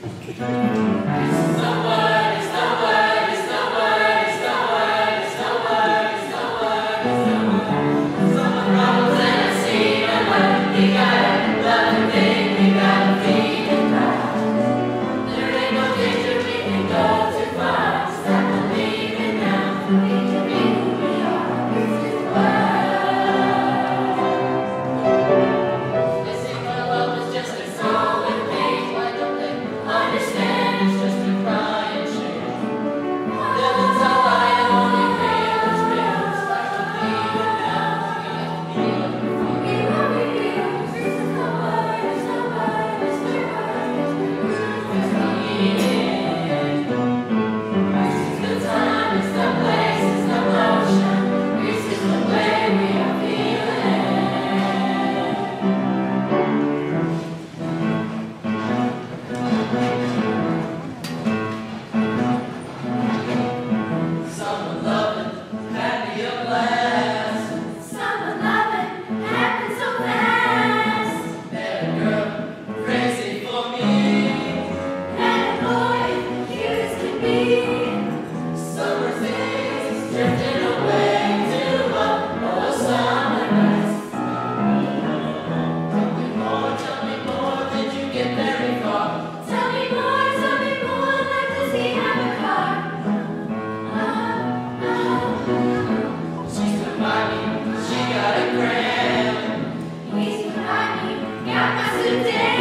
Someone today.